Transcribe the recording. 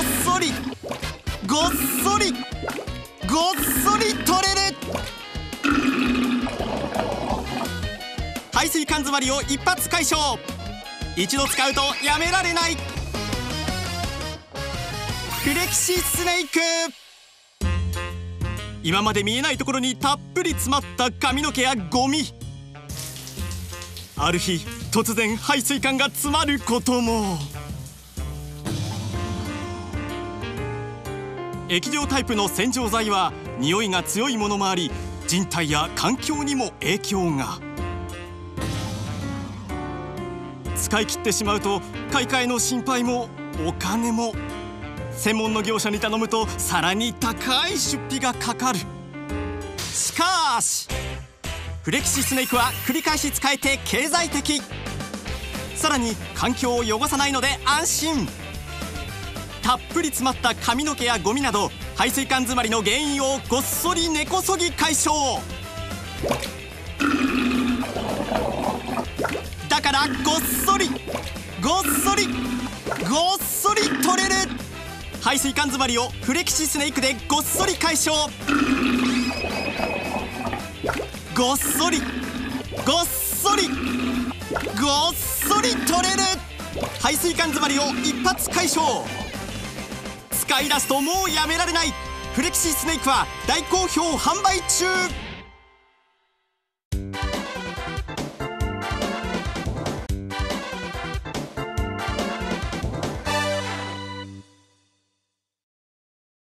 っそり。ごっそり。ごっそり取れる。排水管詰まりを一発解消。一度使うとやめられない。フレキシスネーク。今まで見えないところにたっぷり詰まった髪の毛やゴミ。ある日突然排水管が詰まることも。液状タイプの洗浄剤は匂いが強いものもあり人体や環境にも影響が。使い切ってしまうと買い替えの心配もお金も。専門の業者に頼むとさらに高い出費がかかる。しかしフレキシスネークは繰り返し使えて経済的。さらに環境を汚さないので安心。たっぷり詰まった髪の毛やゴミなど排水管詰まりの原因をごっそり根こそぎ解消。だからごっそりごっそりごっそり取れる。排水管詰まりをフレキシスネークでごっそり解消。ごっそりごっそりごっそり取れる。排水管詰まりを一発解消。使い出すともうやめられない。フレキシスネークは大好評販売中。